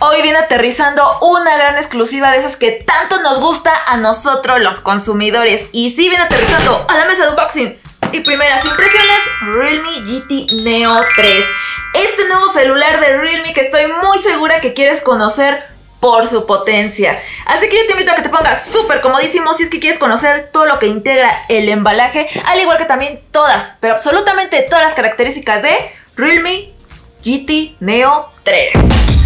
Hoy viene aterrizando una gran exclusiva de esas que tanto nos gusta a nosotros los consumidores. Y sí viene aterrizando a la mesa de unboxing. Y primeras impresiones, Realme GT Neo 3. Este nuevo celular de Realme que estoy muy segura que quieres conocer por su potencia. Así que yo te invito a que te pongas súper comodísimo si es que quieres conocer todo lo que integra el embalaje, al igual que también todas, pero absolutamente todas las características de Realme GT Neo 3.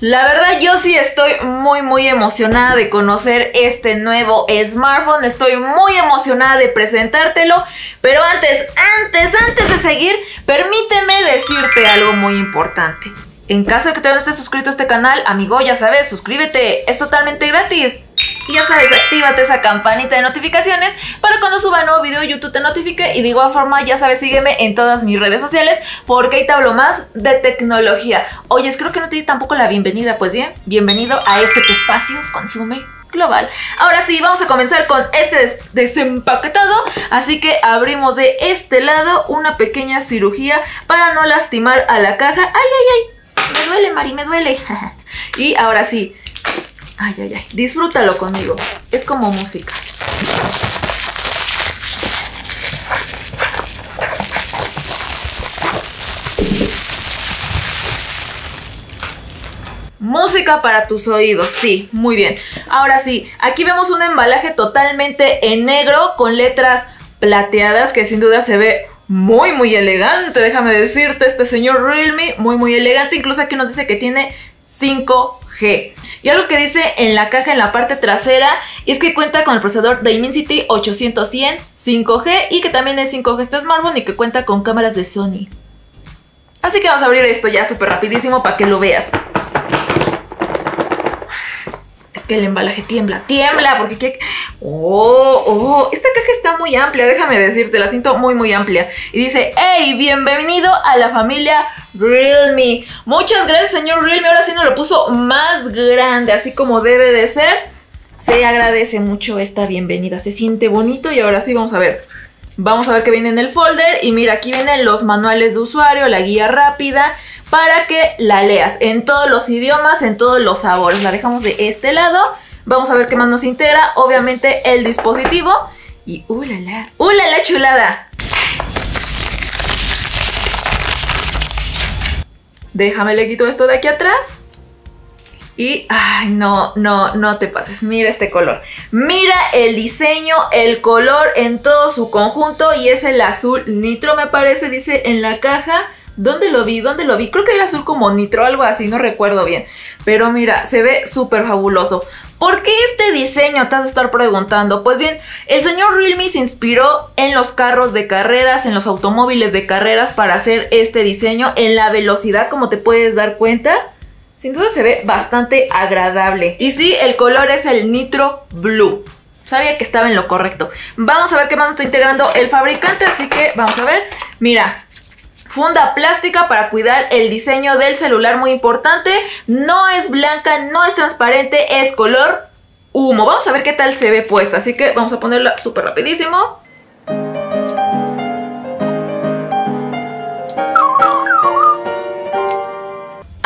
La verdad yo sí estoy muy muy emocionada de conocer este nuevo smartphone, estoy muy emocionada de presentártelo, pero antes, antes, antes de seguir, permíteme decirte algo muy importante. En caso de que todavía no estés suscrito a este canal, amigo, ya sabes, suscríbete, es totalmente gratis. Y ya sabes, actívate esa campanita de notificaciones para cuando suba nuevo video YouTube te notifique. Y de igual forma, ya sabes, sígueme en todas mis redes sociales porque ahí te hablo más de tecnología. Oyes, creo que no te di tampoco la bienvenida. Pues bien, bienvenido a este espacio, consume global. Ahora sí, vamos a comenzar con este desempaquetado. Así que abrimos de este lado una pequeña cirugía para no lastimar a la caja. ¡Ay, ay, ay! Me duele, Mari, me duele. y ahora sí. Ay, ay, ay. Disfrútalo conmigo. Es como música. Música para tus oídos, sí, muy bien. Ahora sí, aquí vemos un embalaje totalmente en negro con letras plateadas que sin duda se ve muy, muy elegante, déjame decirte, este señor Realme, muy, muy elegante. Incluso aquí nos dice que tiene 5G. Y algo que dice en la caja, en la parte trasera, es que cuenta con el procesador Dimensity 800 5G y que también es 5G este smartphone y que cuenta con cámaras de Sony. Así que vamos a abrir esto ya súper rapidísimo para que lo veas que el embalaje tiembla, tiembla, porque qué... Oh, oh, esta caja está muy amplia, déjame decirte, la siento muy, muy amplia. Y dice, hey, bienvenido a la familia Realme. Muchas gracias, señor Realme, ahora sí nos lo puso más grande, así como debe de ser. Se agradece mucho esta bienvenida, se siente bonito y ahora sí vamos a ver. Vamos a ver qué viene en el folder y mira, aquí vienen los manuales de usuario, la guía rápida, para que la leas en todos los idiomas, en todos los sabores. La dejamos de este lado. Vamos a ver qué más nos integra. Obviamente el dispositivo. Y ¡uh, la, la! ¡Uh, la chulada! Déjame le quito esto de aquí atrás. Y, ay, no, no, no te pases. Mira este color. Mira el diseño, el color en todo su conjunto. Y es el azul nitro, me parece, dice en la caja. ¿Dónde lo vi? ¿Dónde lo vi? Creo que era azul como nitro, algo así, no recuerdo bien. Pero mira, se ve súper fabuloso. ¿Por qué este diseño? Te has de estar preguntando. Pues bien, el señor Realme se inspiró en los carros de carreras, en los automóviles de carreras para hacer este diseño, en la velocidad, como te puedes dar cuenta. Sin duda se ve bastante agradable. Y sí, el color es el Nitro Blue. Sabía que estaba en lo correcto. Vamos a ver qué más está integrando el fabricante, así que vamos a ver. Mira, Funda plástica para cuidar el diseño del celular, muy importante. No es blanca, no es transparente, es color humo. Vamos a ver qué tal se ve puesta, así que vamos a ponerla súper rapidísimo.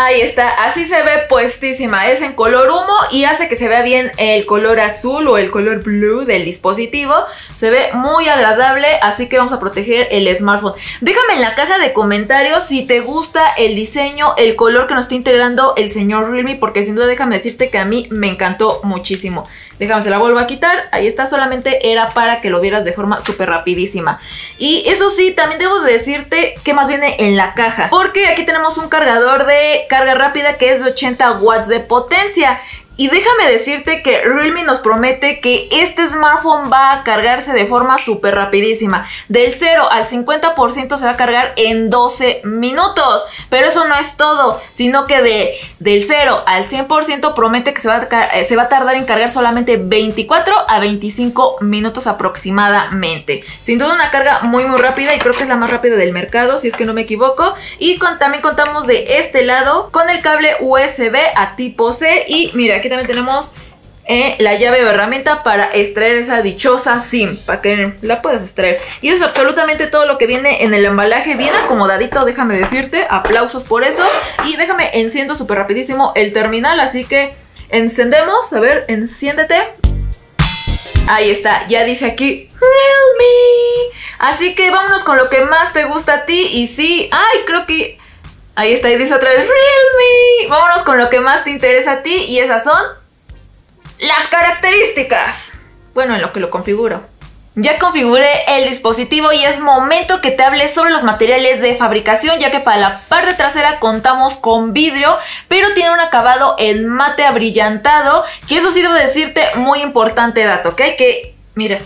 Ahí está, así se ve puestísima, es en color humo y hace que se vea bien el color azul o el color blue del dispositivo. Se ve muy agradable, así que vamos a proteger el smartphone. Déjame en la caja de comentarios si te gusta el diseño, el color que nos está integrando el señor Realme, porque sin duda déjame decirte que a mí me encantó muchísimo. Déjame, se la vuelvo a quitar. Ahí está, solamente era para que lo vieras de forma súper rapidísima. Y eso sí, también debo de decirte qué más viene en la caja. Porque aquí tenemos un cargador de carga rápida que es de 80 watts de potencia. Y déjame decirte que Realme nos promete que este smartphone va a cargarse de forma súper rapidísima. Del 0 al 50% se va a cargar en 12 minutos. Pero eso no es todo, sino que de, del 0 al 100% promete que se va, a, eh, se va a tardar en cargar solamente 24 a 25 minutos aproximadamente. Sin duda una carga muy muy rápida y creo que es la más rápida del mercado, si es que no me equivoco. Y también contamos de este lado con el cable USB a tipo C y mira, aquí también tenemos eh, la llave o herramienta para extraer esa dichosa SIM, para que la puedas extraer. Y eso es absolutamente todo lo que viene en el embalaje, bien acomodadito, déjame decirte, aplausos por eso. Y déjame, enciendo súper rapidísimo el terminal, así que encendemos, a ver, enciéndete. Ahí está, ya dice aquí Realme. Así que vámonos con lo que más te gusta a ti. Y sí, ay, creo que. Ahí está, y dice otra vez Realme. Vámonos con lo que más te interesa a ti. Y esas son las características. Bueno, en lo que lo configuro. Ya configuré el dispositivo y es momento que te hable sobre los materiales de fabricación, ya que para la parte trasera contamos con vidrio, pero tiene un acabado en mate abrillantado, que eso sí debo decirte muy importante dato, ¿ok? Que, mira,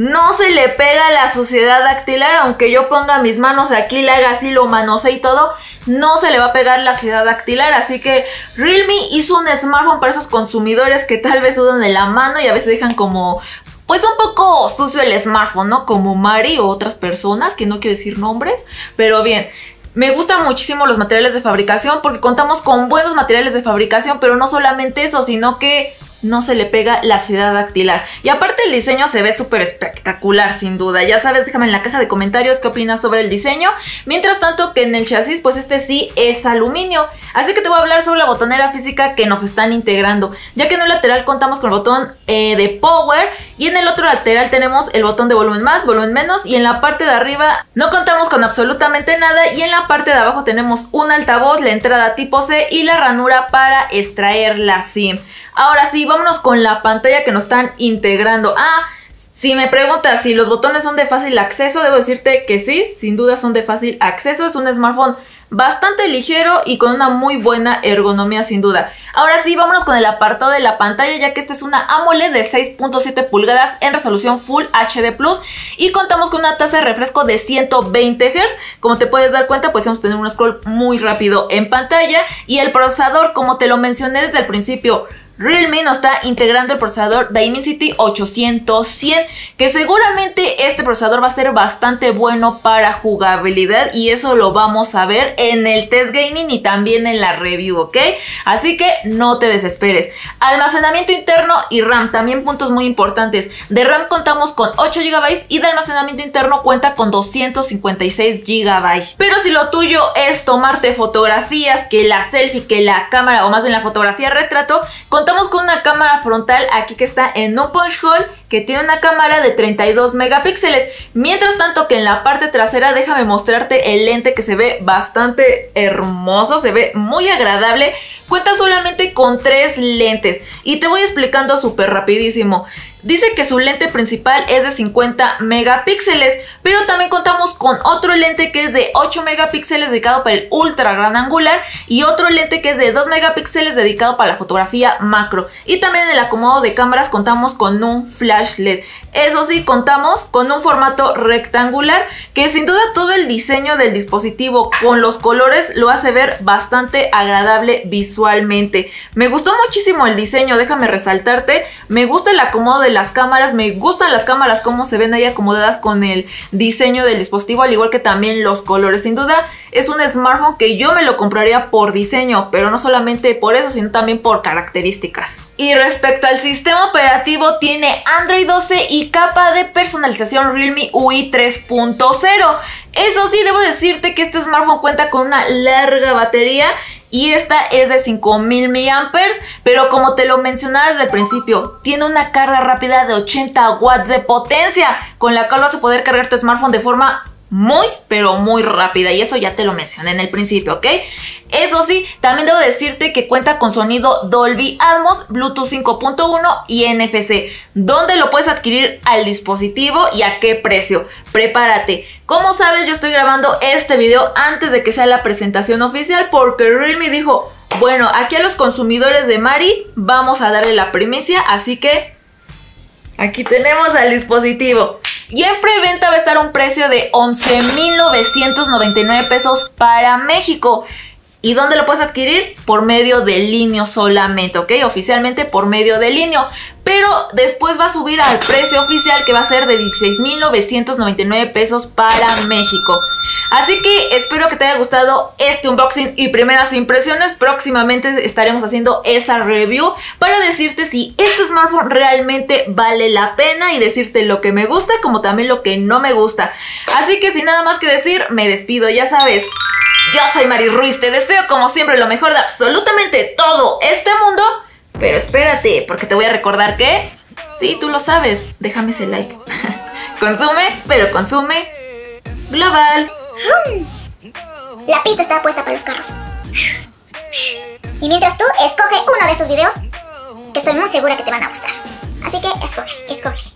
no se le pega la suciedad dactilar, aunque yo ponga mis manos aquí, la haga así, lo manosee y todo, no se le va a pegar la suciedad dactilar. Así que Realme hizo un smartphone para esos consumidores que tal vez sudan de la mano y a veces dejan como pues un poco sucio el smartphone, ¿no? Como Mari o otras personas, que no quiero decir nombres, pero bien. Me gustan muchísimo los materiales de fabricación porque contamos con buenos materiales de fabricación, pero no solamente eso, sino que no se le pega la ciudad dactilar. Y aparte el diseño se ve súper espectacular, sin duda. Ya sabes, déjame en la caja de comentarios qué opinas sobre el diseño. Mientras tanto que en el chasis, pues este sí es aluminio. Así que te voy a hablar sobre la botonera física que nos están integrando. Ya que en un lateral contamos con el botón eh, de power y en el otro lateral tenemos el botón de volumen más, volumen menos y en la parte de arriba no contamos con absolutamente nada y en la parte de abajo tenemos un altavoz, la entrada tipo C y la ranura para extraer la SIM. Ahora sí, vámonos con la pantalla que nos están integrando. Ah, si me preguntas si los botones son de fácil acceso, debo decirte que sí, sin duda son de fácil acceso. Es un smartphone bastante ligero y con una muy buena ergonomía sin duda. Ahora sí, vámonos con el apartado de la pantalla ya que esta es una AMOLED de 6.7 pulgadas en resolución Full HD Plus y contamos con una tasa de refresco de 120 Hz. Como te puedes dar cuenta, pues vamos a tener un scroll muy rápido en pantalla y el procesador, como te lo mencioné desde el principio, Realme nos está integrando el procesador Dimensity 800-100, que seguramente este procesador va a ser bastante bueno para jugabilidad y eso lo vamos a ver en el test gaming y también en la review, ¿ok? Así que no te desesperes. Almacenamiento interno y RAM, también puntos muy importantes. De RAM contamos con 8 GB y de almacenamiento interno cuenta con 256 GB. Pero si lo tuyo es tomarte fotografías, que la selfie, que la cámara o más bien la fotografía retrato, Estamos con una cámara frontal aquí que está en un punch hole que tiene una cámara de 32 megapíxeles. Mientras tanto que en la parte trasera déjame mostrarte el lente que se ve bastante hermoso, se ve muy agradable. Cuenta solamente con tres lentes y te voy explicando súper rapidísimo. Dice que su lente principal es de 50 megapíxeles, pero también contamos con otro lente que es de 8 megapíxeles dedicado para el ultra gran angular y otro lente que es de 2 megapíxeles dedicado para la fotografía macro. Y también en el acomodo de cámaras contamos con un flash Eso sí, contamos con un formato rectangular que sin duda todo el diseño del dispositivo con los colores lo hace ver bastante agradable visualmente. Me gustó muchísimo el diseño, déjame resaltarte. Me gusta el acomodo de las cámaras, me gustan las cámaras, cómo se ven ahí acomodadas con el diseño del dispositivo, al igual que también los colores. Sin duda, es un smartphone que yo me lo compraría por diseño, pero no solamente por eso, sino también por características. Y respecto al sistema operativo, tiene Android 12 y capa de personalización Realme UI 3.0. Eso sí, debo decirte que este smartphone cuenta con una larga batería y esta es de 5000 mAh, pero como te lo mencionaba desde el principio, tiene una carga rápida de 80 watts de potencia, con la cual vas a poder cargar tu smartphone de forma muy, pero muy rápida. Y eso ya te lo mencioné en el principio, ¿ok? Eso sí, también debo decirte que cuenta con sonido Dolby Atmos, Bluetooth 5.1 y NFC. ¿Dónde lo puedes adquirir al dispositivo y a qué precio? Prepárate. Como sabes, yo estoy grabando este video antes de que sea la presentación oficial porque Realme dijo, bueno, aquí a los consumidores de Mari vamos a darle la primicia, así que aquí tenemos al dispositivo. Y en preventa va a estar un precio de 11.999 pesos para México. ¿Y dónde lo puedes adquirir? Por medio de Linio solamente, ¿ok? Oficialmente por medio de Linio. Pero después va a subir al precio oficial que va a ser de 16.999 pesos para México. Así que espero que te haya gustado este unboxing y primeras impresiones. Próximamente estaremos haciendo esa review para decirte si este smartphone realmente vale la pena y decirte lo que me gusta como también lo que no me gusta. Así que sin nada más que decir, me despido, ya sabes. Yo soy Mari Ruiz, te deseo como siempre lo mejor de absolutamente todo este mundo. Pero espérate, porque te voy a recordar que... Sí, tú lo sabes, déjame ese like. consume, pero consume global. La pista está puesta para los carros. Y mientras tú escoge uno de estos videos, que estoy muy segura que te van a gustar. Así que escoge, escoge.